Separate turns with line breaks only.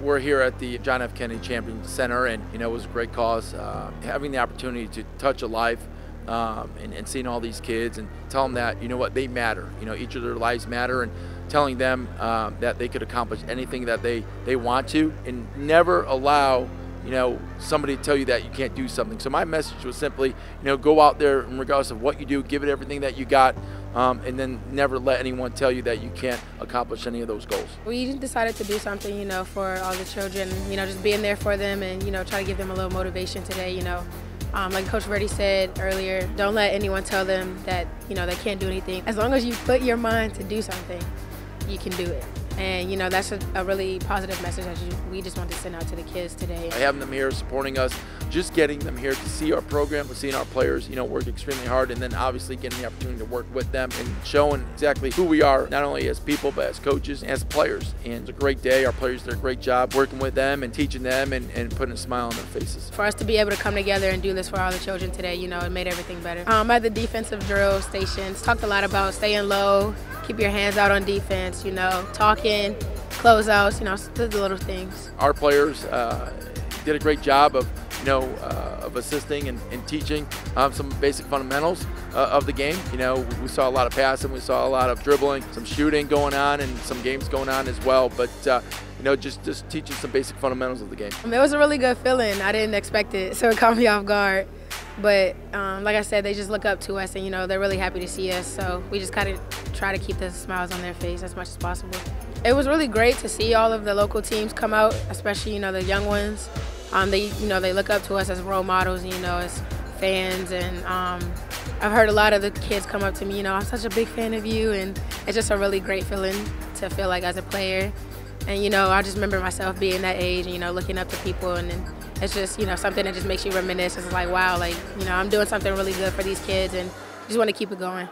we're here at the John F. Kennedy Champion Center, and you know it was a great cause. Uh, having the opportunity to touch a life um, and, and, seeing all these kids and tell them that you know what they matter. You know each of their lives matter, and telling them um, that they could accomplish anything that they they want to, and never allow you know somebody to tell you that you can't do something. So my message was simply, you know, go out there regardless of what you do, give it everything that you got. Um, and then never let anyone tell you that you can't accomplish any of those goals.
We decided to do something, you know, for all the children, you know, just being there for them and, you know, try to give them a little motivation today, you know. Um, like Coach Verdi said earlier, don't let anyone tell them that, you know, they can't do anything. As long as you put your mind to do something, you can do it. And you know that's a, a really positive message that you, we just want to send out to the kids today.
Having them here supporting us, just getting them here to see our program, seeing our players, you know, work extremely hard, and then obviously getting the opportunity to work with them and showing exactly who we are, not only as people but as coaches, as players. And it's a great day. Our players did a great job working with them and teaching them and, and putting a smile on their faces.
For us to be able to come together and do this for all the children today, you know, it made everything better. Um, at the defensive drill stations, talked a lot about staying low, keep your hands out on defense, you know, talking, closeouts, you know, the little things.
Our players uh, did a great job of, you know, uh, of assisting and, and teaching um, some basic fundamentals uh, of the game. You know, we saw a lot of passing, we saw a lot of dribbling, some shooting going on, and some games going on as well. But uh, you know, just just teaching some basic fundamentals of the game.
it was a really good feeling. I didn't expect it, so it caught me off guard. But um, like I said, they just look up to us and, you know, they're really happy to see us. So we just kind of try to keep the smiles on their face as much as possible. It was really great to see all of the local teams come out, especially, you know, the young ones. Um, they, you know, they look up to us as role models, you know, as fans. And um, I've heard a lot of the kids come up to me, you know, I'm such a big fan of you. And it's just a really great feeling to feel like as a player. And, you know, I just remember myself being that age and, you know, looking up to people and, and it's just you know something that just makes you reminisce. It's like wow, like you know I'm doing something really good for these kids, and just want to keep it going.